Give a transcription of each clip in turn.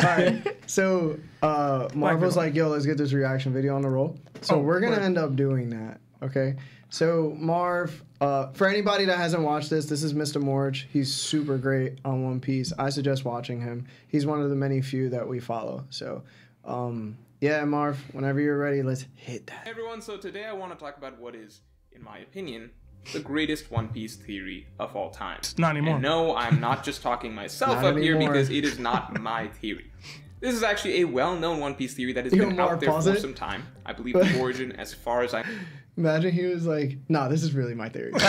All right. So uh, Marv was like, "Yo, let's get this reaction video on the roll." So Oh, we're gonna word. end up doing that. Okay. So Marv, uh, for anybody that hasn't watched this, this is Mr. Morj. He's super great on One Piece. I suggest watching him. He's one of the many few that we follow. So, um, yeah, Marv, whenever you're ready, let's hit that. Hey everyone, so today I want to talk about what is, in my opinion, the greatest One Piece theory of all time. Not anymore. And no, I'm not just talking myself Not up here because it is not my theory. This is actually a well-known One Piece theory that has You been out there for it? some time. I believe the origin, as far as I Imagine he was like, "Nah, this is really my theory. nah,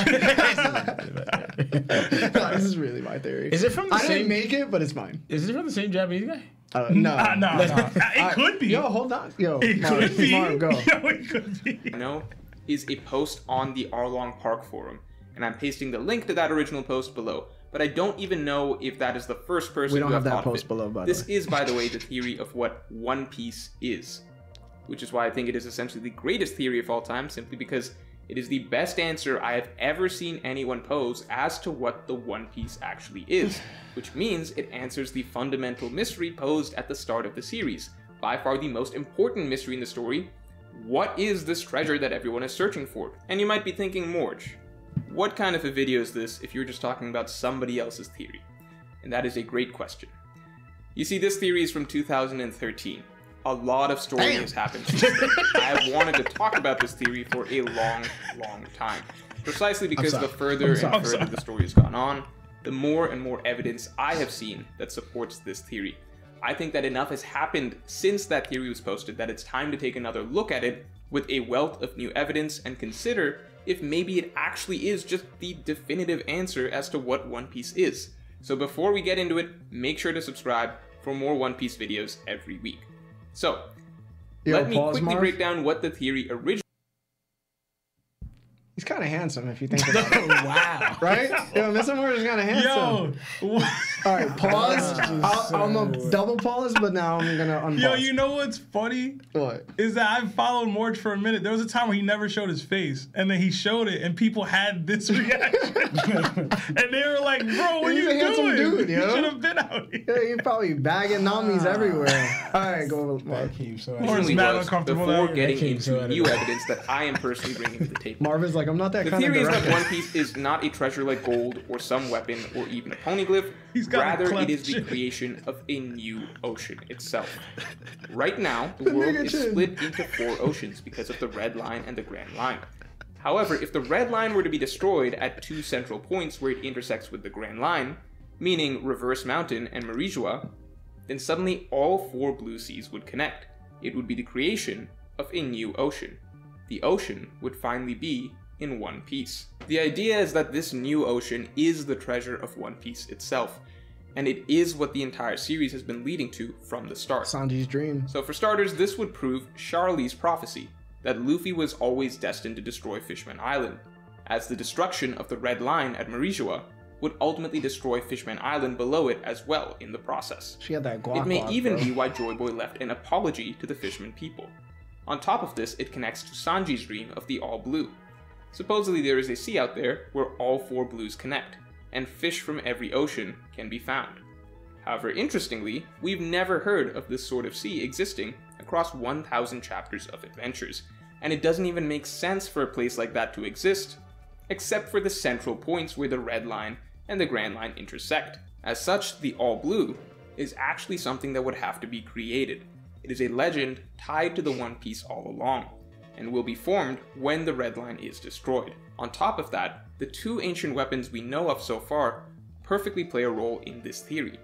this is really my theory. Is it from the same I same? didn't make it, but it's mine. Is it from the same Japanese guy? Uh, no, Uh, no, no. It could be. Yo, hold on. Yo, it Marv, could be. Marv, go. Yo, it could be. know is a post on the Arlong Park forum, and I'm pasting the link to that original post below. But I don't even know if that is the first person We don't who have that post below, by the This is, by the way, the theory of what One Piece is, which is why I think it is essentially the greatest theory of all time, simply because it is the best answer I have ever seen anyone pose as to what the One Piece actually is, which means it answers the fundamental mystery posed at the start of the series, by far the most important mystery in the story. What is this treasure that everyone is searching for? And you might be thinking, Morj, what kind of a video is this if you're just talking about somebody else's theory? And that is a great question. You see, this theory is from 2013. A lot of story Damn. has happened. since then. I have wanted to talk about this theory for a long, long time. Precisely because the further and further sorry. the story has gone on, the more and more evidence I have seen that supports this theory. I think that enough has happened since that theory was posted that it's time to take another look at it with a wealth of new evidence and consider if maybe it actually is just the definitive answer as to what One Piece is. So before we get into it, make sure to subscribe for more One Piece videos every week. So, Yo, let me quickly Marv. break down what the theory originally He's kind of handsome if you think about it, wow. right? Yo, Mr. Morj is kind of handsome. Yo, All right, pause. Wow. I'll, I'm gonna double pause, but now I'm gonna unpause. yo, you know what's funny? what? Is that I've followed Morj for a minute. There was a time where he never showed his face, and then he showed it, and people had this reaction, and they were like, "Bro, what He's are a you handsome doing? dude, you should have been out here." Yeah, you're probably bagging nomi's everywhere. All right, go. Marv. Keep so Or is originally mad was uncomfortable before now. getting That came so into of new evidence that I am personally bringing to the table. Marvin's like, I'm not that The kind theory of is that director. One Piece is not a treasure like gold or some weapon or even a poneglyph. He's got a Rather, it is the creation of a new ocean itself. Right now, the world is split into four oceans because of the Red Line and the Grand Line. However, if the Red Line were to be destroyed at two central points where it intersects with the Grand Line, meaning Reverse Mountain and Marijoa, then suddenly all four blue seas would connect. It would be the creation of a new ocean. The ocean would finally be in One Piece. The idea is that this new ocean is the treasure of One Piece itself, and it is what the entire series has been leading to from the start. Sanji's dream. So for starters, this would prove Shyarly's prophecy, that Luffy was always destined to destroy Fishman Island, as the destruction of the Red Line at Marijoa would ultimately destroy Fishman Island below it as well in the process. She had that guac. It may guac, even bro. be why Joy Boy left an apology to the Fishman people. On top of this, it connects to Sanji's dream of the All Blue. Supposedly, there is a sea out there where all four blues connect, and fish from every ocean can be found. However, interestingly, we've never heard of this sort of sea existing across 1,000 chapters of adventures, and it doesn't even make sense for a place like that to exist, except for the central points where the Red Line and the Grand Line intersect. As such, the All Blue is actually something that would have to be created. It is a legend tied to the One Piece all along, and will be formed when the Red Line is destroyed. On top of that, the two ancient weapons we know of so far perfectly play a role in this theory.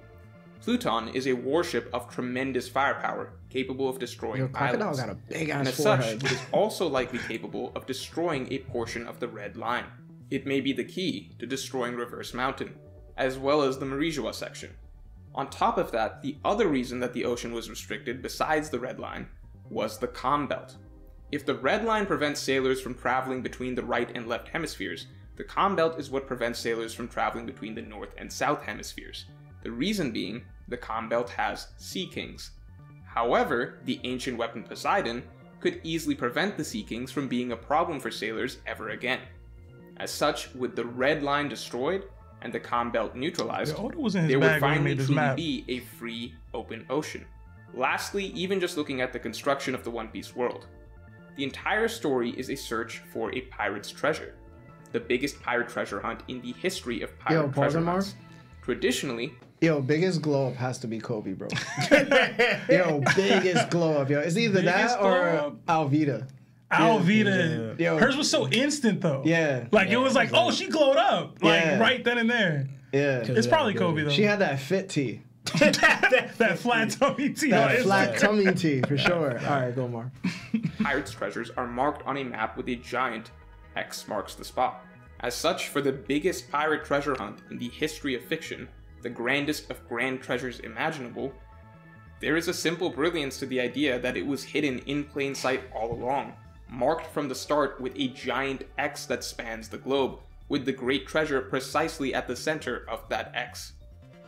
Pluton is a warship of tremendous firepower, capable of destroying Yo, Crocodile islands got a big and as such, forehead. it is also likely capable of destroying a portion of the Red Line. It may be the key to destroying Reverse Mountain, as well as the Marijoa section. On top of that, the other reason that the ocean was restricted besides the Red Line was the Calm Belt. If the Red Line prevents sailors from traveling between the right and left hemispheres, the Calm Belt is what prevents sailors from traveling between the north and south hemispheres. The reason being, the Calm Belt has Sea Kings. However, the ancient weapon Poseidon could easily prevent the Sea Kings from being a problem for sailors ever again. As such, with the Red Line destroyed, and the calm belt neutralized, Yeah, Oda was in his there would bag when he finally truly map. be a free, open ocean. Lastly, even just looking at the construction of the One Piece world, the entire story is a search for a pirate's treasure, the biggest pirate treasure hunt in the history of pirate Yo, treasure it, hunts. Traditionally, Yo, biggest glow up has to be Koby, bro. yo, biggest glow up, yo. It's either Biggest that or up? Alvida. Alvida, yeah. Yo. hers was so instant though. Yeah. like it was like, oh, she glowed up, like Yeah. right then and there. Yeah. It's probably Koby though. She had that fit tee. that flat tummy tee. That Instagram. flat tummy tee for sure. All right, go Marv. pirates' treasures are marked on a map with a giant X marks the spot. As such, for the biggest pirate treasure hunt in the history of fiction, the grandest of grand treasures imaginable, there is a simple brilliance to the idea that it was hidden in plain sight all along, marked from the start with a giant X that spans the globe, with the great treasure precisely at the center of that X.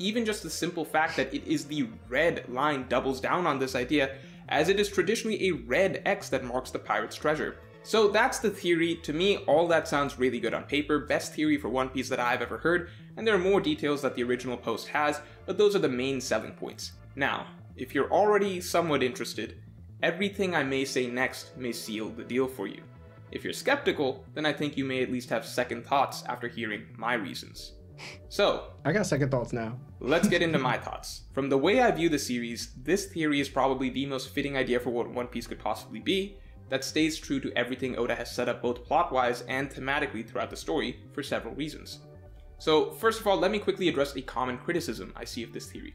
Even just the simple fact that it is the red line doubles down on this idea, as it is traditionally a red X that marks the pirate's treasure. So that's the theory. To me, all that sounds really good on paper. Best theory for One Piece that I've ever heard, and there are more details that the original post has, but those are the main selling points. Now, if you're already somewhat interested, everything I may say next may seal the deal for you. If you're skeptical, then I think you may at least have second thoughts after hearing my reasons. So, I got second thoughts now. Let's get into my thoughts. From the way I view the series, this theory is probably the most fitting idea for what One Piece could possibly be, that stays true to everything Oda has set up both plot-wise and thematically throughout the story for several reasons. So, first of all, let me quickly address a common criticism I see of this theory,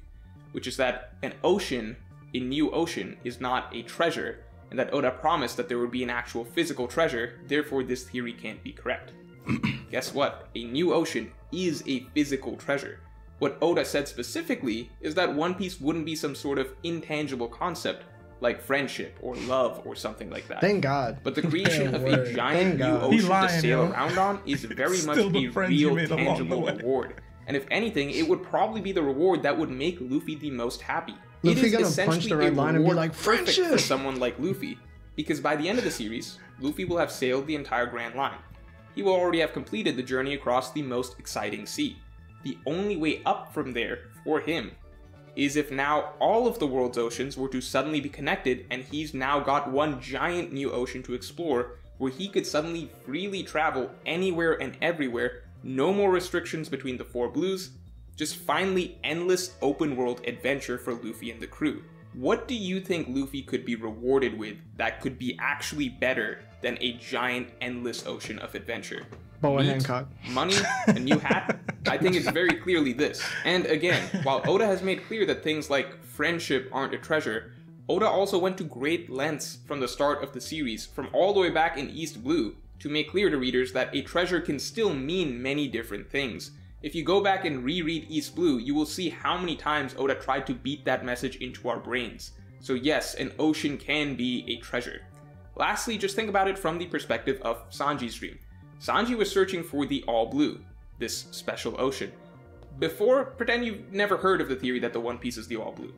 which is that an ocean, a new ocean, is not a treasure, and that Oda promised that there would be an actual physical treasure, therefore this theory can't be correct. Guess what? A new ocean is a physical treasure. What Oda said specifically is that One Piece wouldn't be some sort of intangible concept, like friendship or love or something like that. Thank God. But the creation of a giant Thank new God. Ocean lying, to sail yo. around on is very much a real made along the tangible reward. And if anything, it would probably be the reward that would make Luffy the most happy. Luffy it is gonna punch essentially the red a line and be reward like, perfect for someone like Luffy, because by the end of the series, Luffy will have sailed the entire Grand Line. He will already have completed the journey across the most exciting sea. The only way up from there for him is if now all of the world's oceans were to suddenly be connected and he's now got one giant new ocean to explore where he could suddenly freely travel anywhere and everywhere, no more restrictions between the four blues, just finally endless open world adventure for Luffy and the crew. What do you think Luffy could be rewarded with that could be actually better than a giant endless ocean of adventure? Boa Meat, Hancock. money, a new hat? I think it's very clearly this. And again, while Oda has made clear that things like friendship aren't a treasure, Oda also went to great lengths from the start of the series, from all the way back in East Blue, to make clear to readers that a treasure can still mean many different things. If you go back and reread East Blue, you will see how many times Oda tried to beat that message into our brains. So yes, an ocean can be a treasure. Lastly, just think about it from the perspective of Sanji's dream. Sanji was searching for the All Blue, this special ocean. Before, pretend you've never heard of the theory that the One Piece is the All Blue.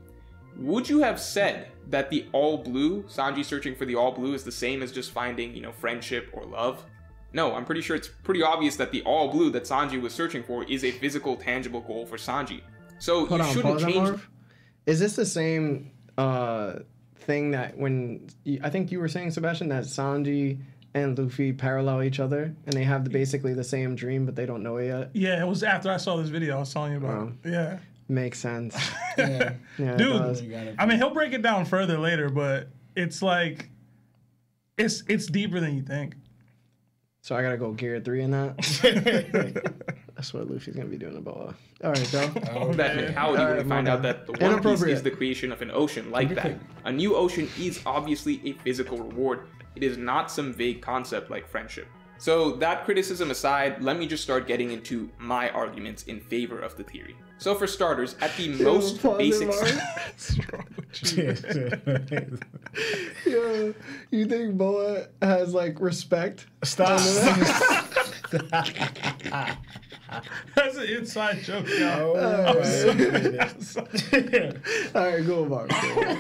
Would you have said that the All Blue, Sanji searching for the All Blue, is the same as just finding, you know, friendship or love? No, I'm pretty sure it's pretty obvious that the All Blue that Sanji was searching for is a physical, tangible goal for Sanji. So Hold you on, shouldn't change. Is this the same uh, thing that when I think you were saying, Sebastian, that Sanji and Luffy parallel each other and they have the, basically the same dream, but they don't know it yet? Yeah, it was after I saw this video I was telling you about. Wow. Yeah. Makes sense. Yeah. Yeah, it Dude, does. I mean, he'll break it down further later, but it's like it's it's deeper than you think. So I gotta go gear three in that. That's what Luffy's gonna be doing to Boa. All right, go. Oh, that Okay. mentality when Alright, you find out that the One Piece Inappropriate. is the creation of an ocean like that. A new ocean is obviously a physical reward. It is not some vague concept like friendship. So that criticism aside, let me just start getting into my arguments in favor of the theory. So for starters, at the most basic Marv. Yo, you think Boa has like respect? Stop. That's an inside joke, y'all. Oh, my sorry. goodness. All right, go Marv. Go.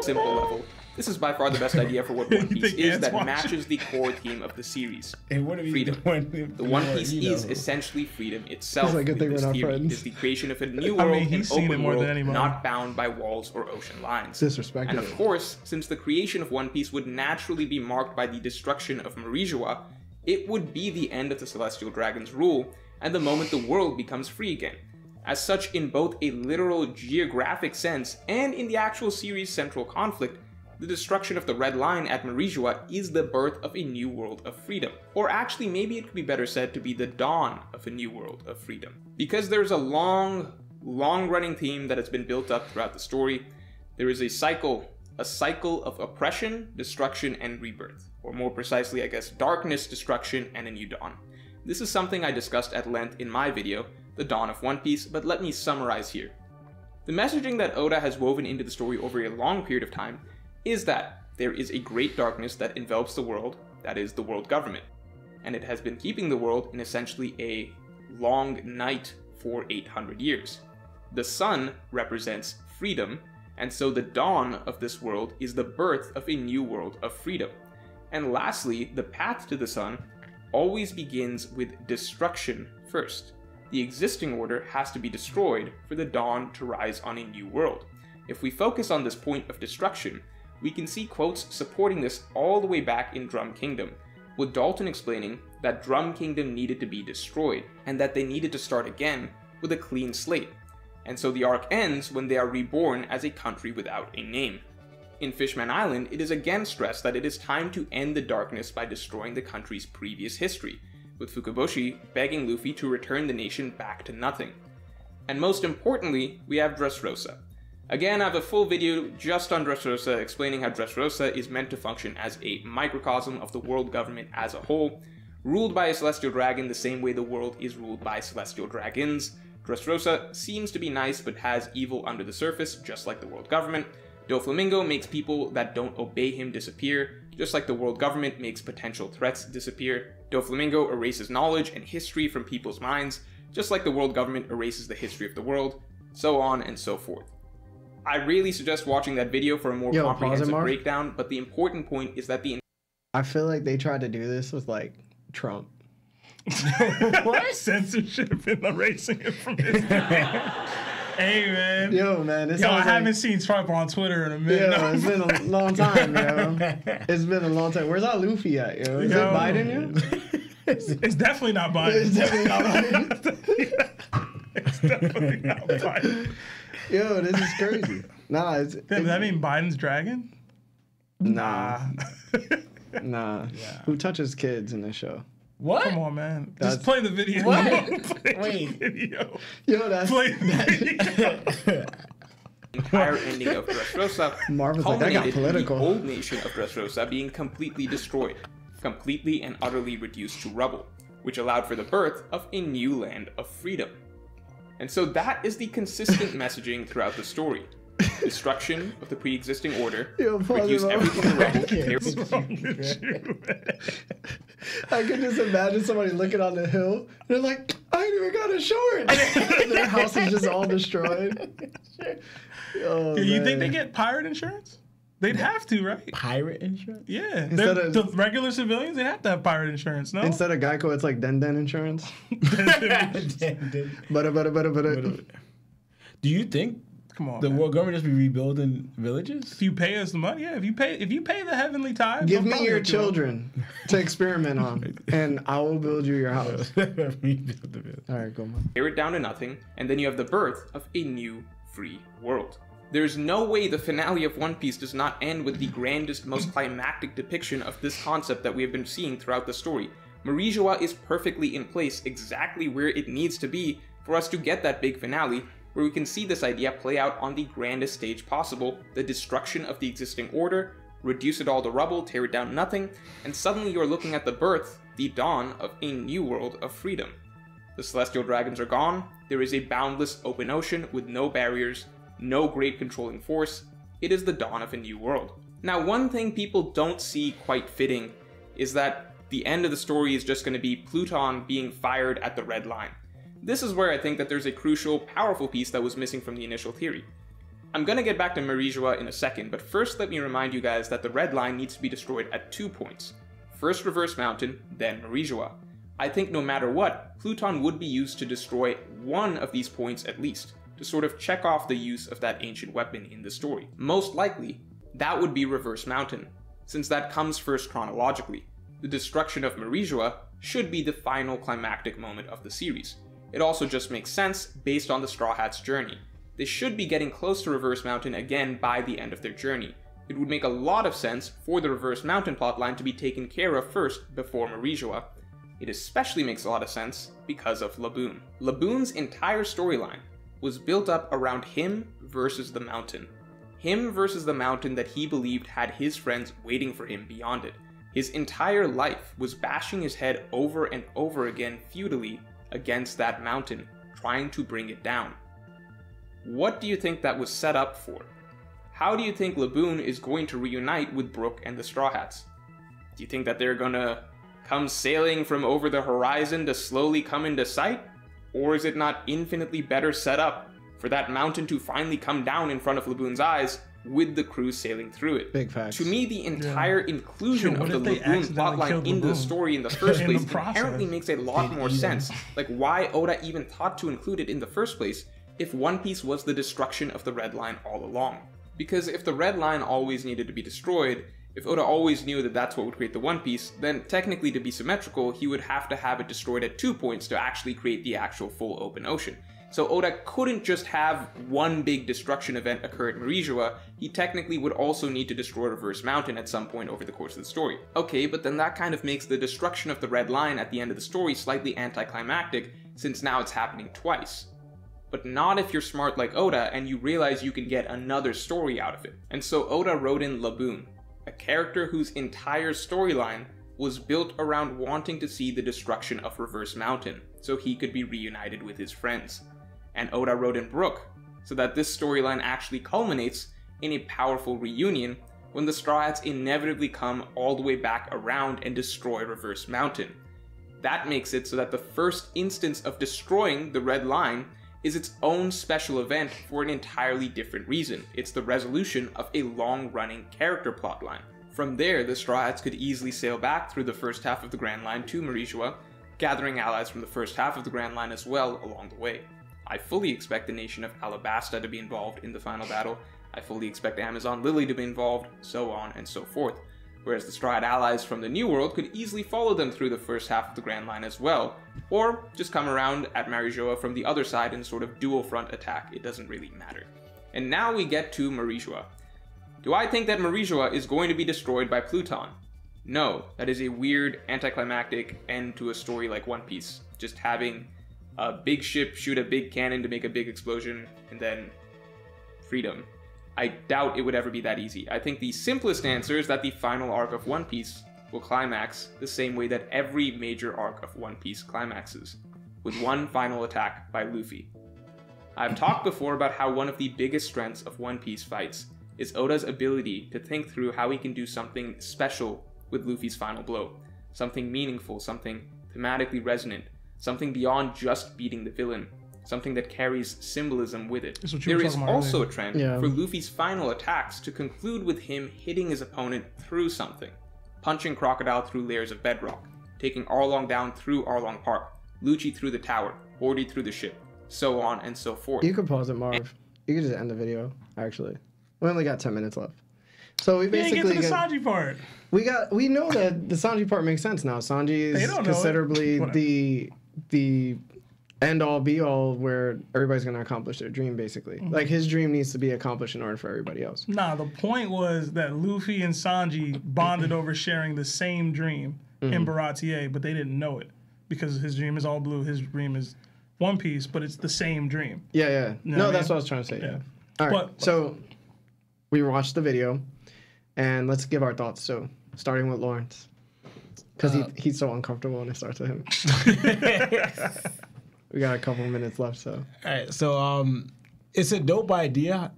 simple level, This is by far the best idea for what One Piece is ants that watch matches the core theme of the series. And what are you Freedom. doing? The One Piece you is know. essentially freedom itself. He's like, "Good thing This we're not theory friends." is the creation of a new I world, mean, he's an seen open it more than world, anybody. not bound by walls or ocean lines. Disrespected. And of course, since the creation of One Piece would naturally be marked by the destruction of Marijoa, it would be the end of the Celestial Dragon's rule, and the moment the world becomes free again. As such, in both a literal geographic sense and in the actual series' central conflict, the destruction of the Red Line at Marijoa is the birth of a new world of freedom. Or actually, maybe it could be better said to be the dawn of a new world of freedom. Because there's a long, long running theme that has been built up throughout the story. There is a cycle, a cycle of oppression, destruction, and rebirth. Or more precisely, I guess, darkness, destruction, and a new dawn. This is something I discussed at length in my video, The Dawn of One Piece, but let me summarize here. The messaging that Oda has woven into the story over a long period of time is that there is a great darkness that envelops the world, that is, the world government. And it has been keeping the world in essentially a long night for 800 years. The sun represents freedom, and so the dawn of this world is the birth of a new world of freedom. And lastly, the path to the sun always begins with destruction first. The existing order has to be destroyed for the dawn to rise on a new world. If we focus on this point of destruction, we can see quotes supporting this all the way back in Drum Kingdom, with Dalton explaining that Drum Kingdom needed to be destroyed, and that they needed to start again with a clean slate. And so the arc ends when they are reborn as a country without a name. In Fishman Island, it is again stressed that it is time to end the darkness by destroying the country's previous history, with Fukaboshi begging Luffy to return the nation back to nothing. And most importantly, we have Dressrosa. Again, I have a full video just on Dressrosa explaining how Dressrosa is meant to function as a microcosm of the world government as a whole, ruled by a celestial dragon the same way the world is ruled by celestial dragons. Dressrosa seems to be nice but has evil under the surface, just like the world government. Doflamingo makes people that don't obey him disappear, just like the world government makes potential threats disappear. Doflamingo erases knowledge and history from people's minds, just like the world government erases the history of the world, so on and so forth. I really suggest watching that video for a more Yo, pause it, comprehensive breakdown, but the important point is that the I feel like they tried to do this with like Trump. what? Censorship and erasing it from history. Hey, man. Yo, man, this Yo, I like- haven't seen Trump on Twitter in a minute. Yo, it's been a long time, yo. It's been a long time. Where's our Luffy at, yo? Is Yo. it Biden, yo? It's definitely not Biden. It's definitely not Biden. it's definitely not Biden. Yo, this is crazy. Nah, it's, Damn, does that mean Biden's dragon? nah, Nah. nah. Who touches kids in this show? What? Come on, man. That's- Just play the video. What? play Wait. the video. Yo, that's Play the video. entire ending of Dressrosa Marvin's like, that got political. the old nation of Dressrosa being completely destroyed, completely and utterly reduced to rubble, which allowed for the birth of a new land of freedom. And so that is the consistent messaging throughout the story. Destruction of the pre-existing order, Yo, reduce everything to rubble, What's wrong with you, man? I can just imagine somebody looking on the hill. They're like, I ain't even got a short. Their house is just all destroyed. Oh, You think they get pirate insurance? They'd have to, right? Pirate insurance? Yeah. Instead of- the regular civilians, they have to have pirate insurance, no? Instead of Geico, it's like Den Den Insurance. Do Butter, butter, butter, butter. you think Come on. the man. world government just be rebuilding villages? If you pay us the money, yeah. If you pay, if you pay the heavenly tithe, Give they'll me your hook you children to experiment on, and I will build you your house. Rebuild the village. All right, go on. tear it down to nothing, and then you have the birth of a new, free world. There's no way the finale of One Piece does not end with the grandest, most climactic depiction of this concept that we have been seeing throughout the story. Marijoa is perfectly in place, exactly where it needs to be for us to get that big finale, where we can see this idea play out on the grandest stage possible the destruction of the existing order, reduce it all to rubble, tear it down nothing, and suddenly you're looking at the birth, the dawn of a new world of freedom. The celestial dragons are gone. There is a boundless open ocean with no barriers, no great controlling force. It is the dawn of a new world. Now, one thing people don't see quite fitting is that the end of the story is just going to be Pluton being fired at the red line. This is where I think that there's a crucial, powerful piece that was missing from the initial theory. I'm gonna get back to Marijoa in a second, but first let me remind you guys that the red line needs to be destroyed at two points. First Reverse Mountain, then Marijoa. I think no matter what, Pluton would be used to destroy one of these points at least, to sort of check off the use of that ancient weapon in the story. Most likely, that would be Reverse Mountain, since that comes first chronologically. The destruction of Marijoa should be the final climactic moment of the series. It also just makes sense based on the Straw Hats' journey. They should be getting close to Reverse Mountain again by the end of their journey. It would make a lot of sense for the Reverse Mountain plotline to be taken care of first before Marijoa. It especially makes a lot of sense because of Laboon. Laboon's entire storyline was built up around him versus the mountain. Him versus the mountain that he believed had his friends waiting for him beyond it. His entire life was bashing his head over and over again futilely against that mountain, trying to bring it down. What do you think that was set up for? How do you think Laboon is going to reunite with Brook and the Straw Hats? Do you think that they're gonna come sailing from over the horizon to slowly come into sight? Or is it not infinitely better set up for that mountain to finally come down in front of Laboon's eyes with the crew sailing through it? Big facts. To me, the entire inclusion Shit, of the if they Laboon plotline killed into the story in the first in the place process? inherently makes a lot more eat him. sense. Like why Oda even thought to include it in the first place if One Piece was the destruction of the Red Line all along. Because if the Red Line always needed to be destroyed, if Oda always knew that that's what would create the One Piece, then technically to be symmetrical, he would have to have it destroyed at two points to actually create the actual full open ocean. So Oda couldn't just have one big destruction event occur at Marijoa, he technically would also need to destroy Reverse Mountain at some point over the course of the story. Okay, but then that kind of makes the destruction of the Red Line at the end of the story slightly anticlimactic, since now it's happening twice but not if you're smart like Oda and you realize you can get another story out of it. And so Oda wrote in Laboon, a character whose entire storyline was built around wanting to see the destruction of Reverse Mountain so he could be reunited with his friends. And Oda wrote in Brook, so that this storyline actually culminates in a powerful reunion when the Straw Hats inevitably come all the way back around and destroy Reverse Mountain. That makes it so that the first instance of destroying the Red Line is its own special event for an entirely different reason. It's the resolution of a long running character plotline. From there, the Straw Hats could easily sail back through the first half of the Grand Line to Marijoa, gathering allies from the first half of the Grand Line as well along the way. I fully expect the nation of Alabasta to be involved in the final battle. I fully expect Amazon Lily to be involved, so on and so forth. Whereas the Stride allies from the New World could easily follow them through the first half of the Grand Line as well, or just come around at Marijoa from the other side in sort of dual front attack. It doesn't really matter. And now we get to Marijoa. Do I think that Marijoa is going to be destroyed by Pluton? No, that is a weird, anticlimactic end to a story like One Piece. Just having a big ship shoot a big cannon to make a big explosion, and then freedom. I doubt it would ever be that easy. I think the simplest answer is that the final arc of One Piece will climax the same way that every major arc of One Piece climaxes, with one final attack by Luffy. I've talked before about how one of the biggest strengths of One Piece fights is Oda's ability to think through how he can do something special with Luffy's final blow. Something meaningful, something thematically resonant, something beyond just beating the villain, something that carries symbolism with it. That's what you There were is talking about also earlier. a trend Yeah. for Luffy's final attacks to conclude with him hitting his opponent through something, punching Crocodile through layers of bedrock, taking Arlong down through Arlong Park, Lucci through the tower, Hordy through the ship, so on and so forth. You could pause it, Marv. You could just end the video. Actually, we only got ten minutes left. So we We didn't get to basically the got, Sanji part. we got we know that the Sanji part makes sense now. Sanji is don't know it. considerably the the end all be all where everybody's gonna accomplish their dream. Basically, Mm-hmm. like his dream needs to be accomplished in order for everybody else. Nah, the point was that Luffy and Sanji bonded over sharing the same dream Mm-hmm. in Baratie, but they didn't know it because his dream is all blue, his dream is One Piece, but it's the same dream. Yeah, yeah. know no, what that's mean? what I was trying to say. Yeah. Yeah. All right. But- so we watched the video, and let's give our thoughts. So starting with Lawrence, because Uh, he, he's so uncomfortable when it starts with him. we got a couple minutes left. So All right, so um, it's a dope idea.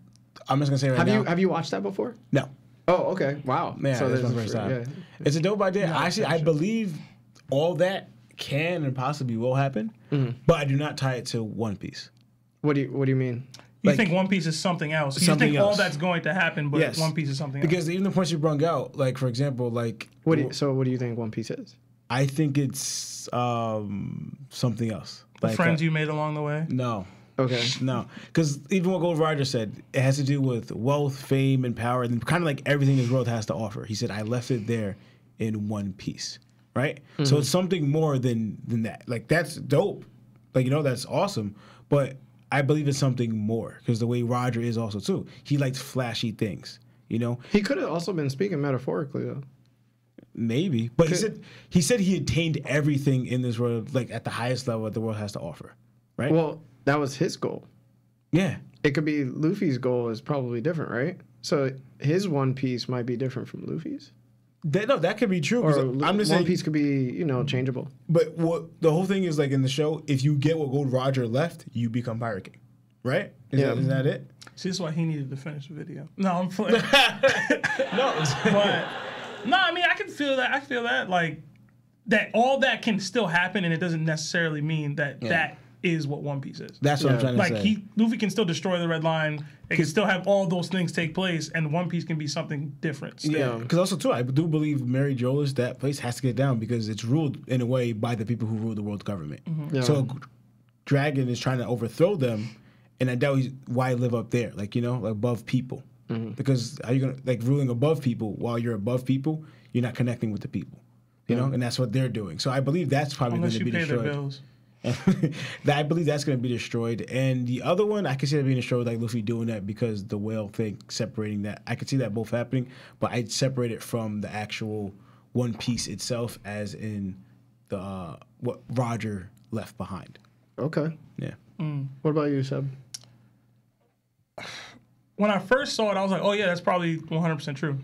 I'm just gonna say right have now. you have you watched that before? no, Oh, okay. Wow. man, so this is my first time. Yeah. It's a dope idea. Actually, I believe all that can and possibly will happen, Mm-hmm. but I do not tie it to One Piece. What do you What do you mean? You Like- think One Piece is something else. You Something think all that's going to happen, but Yes. One Piece is something else. Because even the points you brung out, like for example, like What do you, so what do you think One Piece is? I think it's um something else. The Like friends uh, you made along the way. No, Okay. no, because even what Gold Roger said, it has to do with wealth, fame, and power, and kind of like everything this world has to offer. He said, "I left it there in one piece." Right. So it's something more than than that. Like that's dope. Like you know that's awesome, but I believe it's something more because the way Roger is also too. He likes flashy things. You know, He could have also been speaking metaphorically though. Maybe, but he said he said he attained everything in this world, like at the highest level that the world has to offer, right? Well, that was his goal. yeah, It could be Luffy's goal is probably different, right? So his One Piece might be different from Luffy's, that, no, that could be true. 'cause or I'm One just saying, Piece could be you know changeable. but what the whole thing is like in the show, if you get what Gold Roger left, you become Pirate King, right? Is, Yeah. that, is that it? See, this is why he needed to finish the video. No, I'm playing. No, but no, I mean I can feel that. I feel that like that all that can still happen, and it doesn't necessarily mean that that is what One Piece is. that's what I'm trying to like say. he Luffy can still destroy the Red Line. It can still have all those things take place, and One Piece can be something different. still. yeah, because also too, I do believe Mary Jolis that place has to get down because it's ruled in a way by the people who rule the world government. Mm-hmm. Yeah. So Dragon is trying to overthrow them, and I doubt he's why live up there, like you know, like above people. Mm-hmm. Because are you gonna like ruling above people while you're above people? You're not connecting with the people, you know, and that's what they're doing. So I believe that's probably going to be pay their destroyed. Bills. that I believe that's going to be destroyed. And the other one, I could see that being destroyed, like Luffy doing that because the whale thing separating that. I could see that both happening, but I'd separate it from the actual One Piece itself, as in the uh, what Roger left behind. Okay. Yeah. What about you, Seb? when I first saw it, I was like, oh yeah, that's probably 100% true.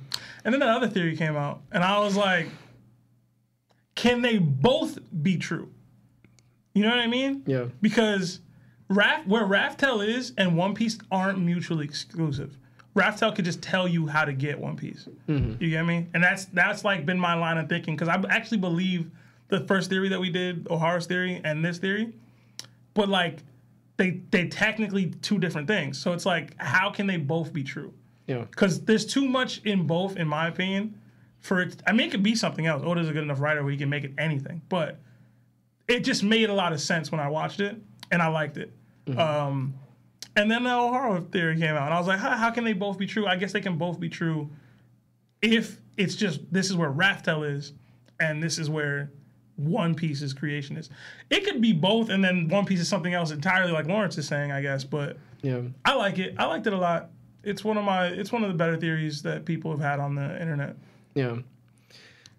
And then another theory came out, and I was like, can they both be true? You know what I mean? Yeah. Because Raf, where Raftel is and One Piece aren't mutually exclusive. Raftel could just tell you how to get One Piece. Mm-hmm. You get me? And that's that's like been my line of thinking because I actually believe the first theory that we did, Ohara's theory, and this theory, but like they they technically two different things. So it's like how can they both be true? Yeah. Because there's too much in both, in my opinion, for it. I mean, it could be something else. Oh, Oda's a good enough writer where he can make it anything, but it just made a lot of sense when I watched it, and I liked it. Um, and then the Ohara theory came out, and I was like, how, how can they both be true? I guess they can both be true if it's just this is where Raftel is, and this is where One Piece's creation is. It could be both, and then One Piece is something else entirely, like Lawrence is saying, I guess. But Yeah. I like it. I liked it a lot. It's one of my. It's one of the better theories that people have had on the internet. Yeah.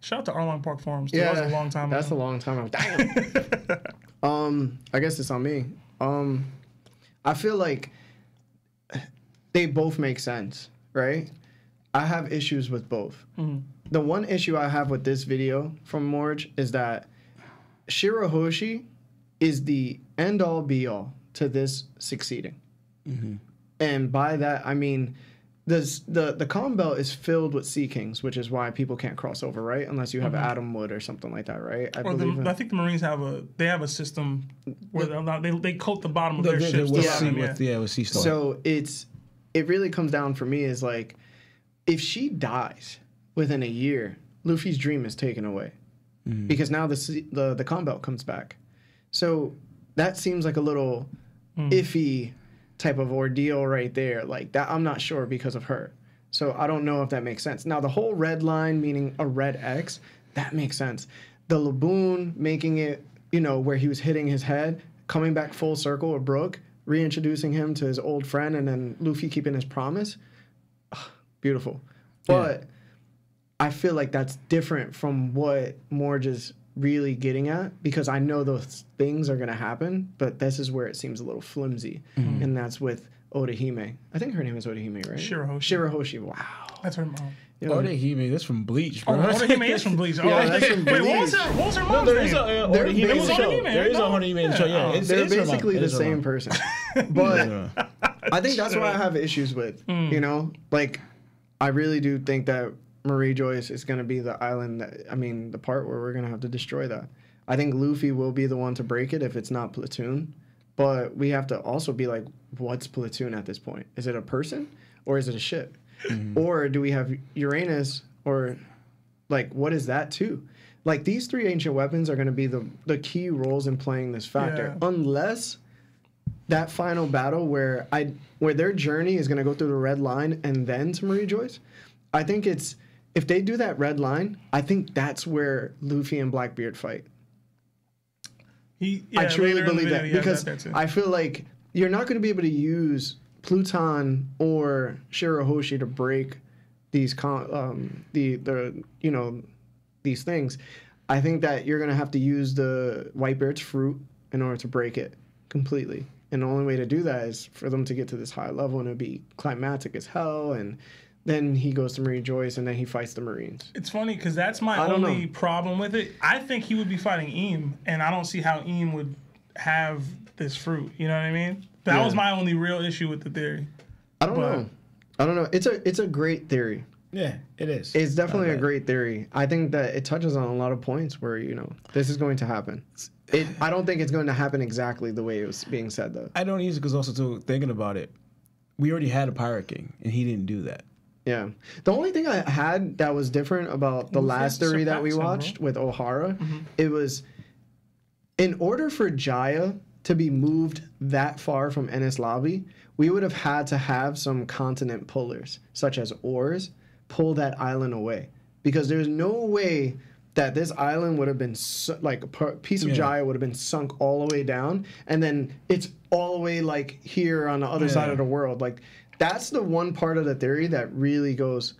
Shout out to Arlong Park Forums. too. Yeah. that was a long time That's ago. a long time ago. Damn. um, I guess it's on me. Um, I feel like they both make sense, right? I have issues with both. The one issue I have with this video from Morj is that Shirahoshi is the end all be all to this succeeding. And by that, I mean, this, the the Calm Belt is filled with Sea Kings, which is why people can't cross over, right? Unless you have mm-hmm. Adam Wood or something like that, right? I Or believe. the, in- I think the Marines have a they have a system where they're not, they they coat the bottom of The- their the- the- ships. with to sea- bottom, yeah. with- yeah, with Sea Star. So it's it really comes down for me is like if she dies within a year, Luffy's dream is taken away mm-hmm. because now the sea- the the Calm Belt comes back. So that seems like a little mm. iffy type of ordeal right there. Like that, I'm not sure because of her. So I don't know if that makes sense. Now the whole red line meaning a red X, that makes sense. The Laboon making it, you know, where he was hitting his head, coming back full circle with Brook, reintroducing him to his old friend, and then Luffy keeping his promise. Ugh, beautiful. But I feel like that's different from what Morj is really getting at because I know those things are going to happen, but this is where it seems a little flimsy. And that's with Odahime. I think her name is Odahime, right? Shirahoshi. Shirahoshi. Wow. That's her mom. Yeah. Odahime, that's from Bleach, Oh, bro. Odahime is from Bleach. Oh, Yeah, I that's think- from Wait, what was Bleach. her, what was her mom's there is a name? uh, They're Odahime in the show. Odahime, There is a no? Odahime in the show. Yeah, Yeah. it's, They're it's basically the same person. but Yeah. I think that's what I have issues with. You know, like I really do think that Mary Geoise is going to be the island. That, I mean, the part where we're going to have to destroy that. I think Luffy will be the one to break it if it's not Pluton. but we have to also be like, what's Pluton at this point? Is it a person or is it a ship? Mm-hmm. Or do we have Uranus or like what is that too? Like these three ancient weapons are going to be the the key roles in playing this factor, Yeah. unless that final battle where I where their journey is going to go through the red line and then to Mary Geoise. I think it's if they do that red line, I think that's where Luffy and Blackbeard fight. He, yeah, I truly later in the believe video, that because that. I feel like you're not going to be able to use Pluton or Shirahoshi to break these con- um, the the you know these things. I think that you're going to have to use the Whitebeard's fruit in order to break it completely. And the only way to do that is for them to get to this high level and it'll be climatic as hell. And then he goes to Marine Joyce and then he fights the Marines. It's funny because that's my I only know. problem with it. I think he would be fighting Im, and I don't see how Im would have this fruit. You know what I mean? That Yeah. was my only real issue with the theory. I don't But- know. I don't know. It's a it's a great theory. Yeah, it is. It's definitely a great theory. I think that it touches on a lot of points where you know this is going to happen. It, I don't think it's going to happen exactly the way it was being said though. I don't use it because also too thinking about it, we already had a pirate king and he didn't do that. Yeah. The only thing I had that was different about the last theory that we watched with Ohara, Mm-hmm. it was in order for Jaya to be moved that far from Enies Lobby, we would have had to have some continent pullers, such as oars, pull that island away. Because there's no way that this island would have been su- like a piece of Yeah. Jaya would have been sunk all the way down, and then it's all the way like here on the other side of the world. Like that's the one part of the theory that really goes,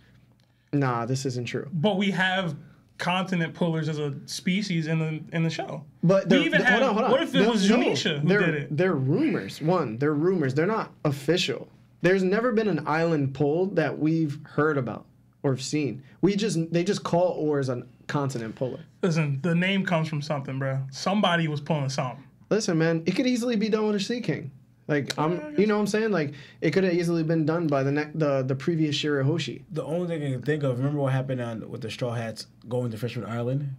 nah, this isn't true. But we have continent pullers as a species in the in the show. But we they're- even had. hold on, hold on. What if it No, was no, who did it? They're rumors. One, they're rumors. They're not official. There's never been an island pulled that we've heard about or seen. We just they just call oars a continent puller. Listen, the name comes from something, bro. Somebody was pulling something. Listen, man, it could easily be done with a sea king. Like I'm, you know what I'm saying? Like it could have easily been done by the ne- the the previous Shirahoshi. The only thing I can think of, remember what happened on with the Straw Hats going to Fishman Island?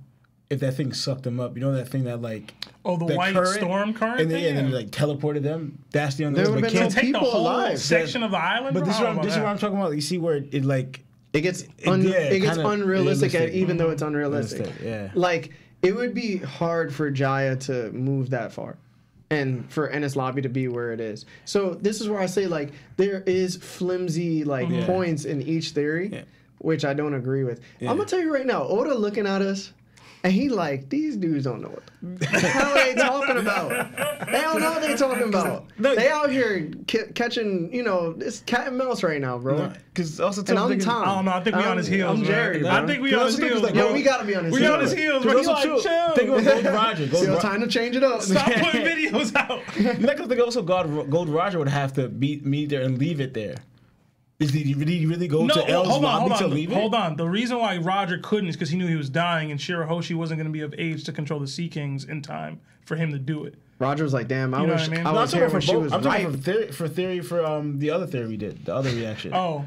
If that thing sucked them up, you know that thing that like Oh, the that white storm current and, then, thing? and then like teleported them. That's the only There thing. would've been no Take the people whole alive. section of the island. But this is what I'm, this is what oh, I'm talking about. You see where it like It gets un- yeah, it gets unrealistic, at, realistic. even though it's unrealistic. Realistic, yeah. Like it would be hard for Jaya to move that far, and for Ennis Lobby to be where it is. So this is where I say like there is flimsy like Yeah. points in each theory, Yeah. which I don't agree with. Yeah. I'm gonna tell you right now, Oda looking at us. And he like these dudes don't know what the hell they talking about. They don't know what they talking about. No. They out here ca- catching, you know, this cat and mouse right now, bro. because also And I'm thinking- Tom. I don't know. I think we on his heels. I'm bro. Jerry, I think we on his heels. like, bro. Yo, we gotta be on his heels. We heels. on his heels, Because bro. He's also like, true. chill. Think about Gold Roger. Gold Still Ro- time to change it up. Stop putting videos out. Like I think also God, Gold Roger would have to beat me there and leave it there. Did he really, really go No, to L's hold on, lobby hold to on, leave hold it? on. The reason why Roger couldn't is because he knew he was dying, and Shirahoshi wasn't going to be of age to control the Sea Kings in time for him to do it. Roger was like, "Damn, I You know wish what I mean? I No, No, I'm was here when for she was I'm talking ripe." for theory, for theory for um the other theory we did, the other reaction. Oh,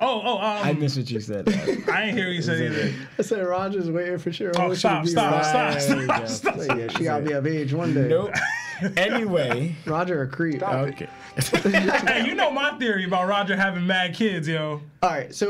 oh, oh. Um, I missed what you said. I ain't hear what you said either. I said Roger's waiting for Shiro. Oh, stop, stop, stop, stop, stop. Yeah, she gotta be of age one day. nope. anyway, Roger a creep. okay. Hey, you know my theory about Roger having mad kids, yo. All right, so